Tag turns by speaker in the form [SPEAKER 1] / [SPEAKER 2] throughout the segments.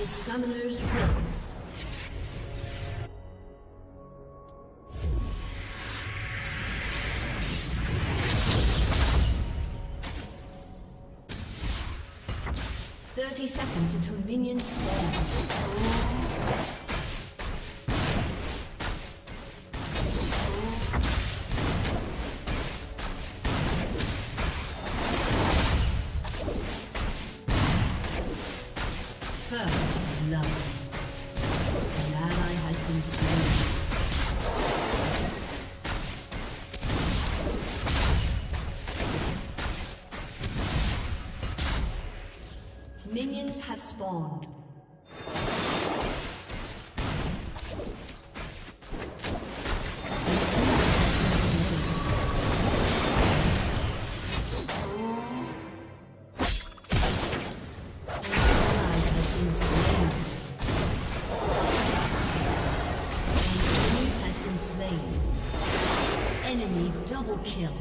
[SPEAKER 1] To Summoner's Rift. Thirty seconds until minions spawn. Spawned. Enemy double kill.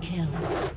[SPEAKER 1] Kill.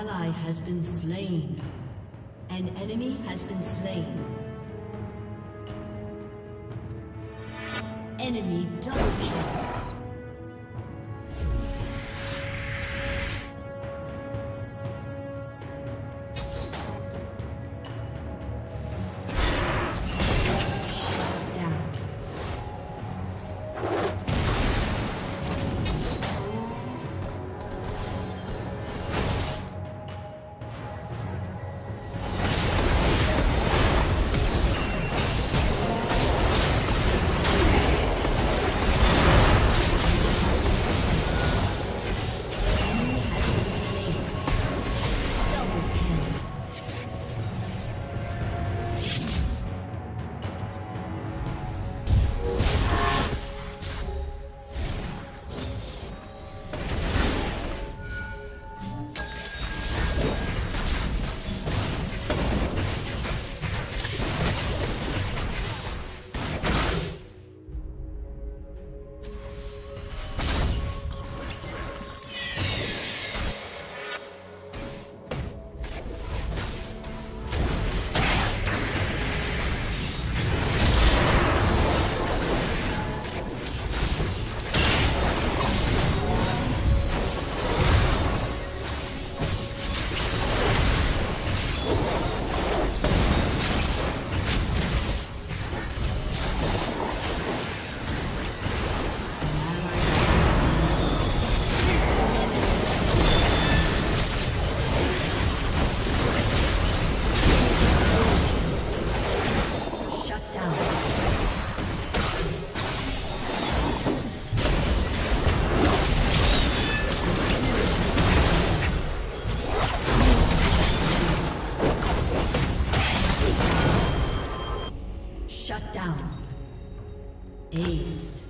[SPEAKER 1] ally has been slain. An enemy has been slain. Enemy double kill. down. Dazed.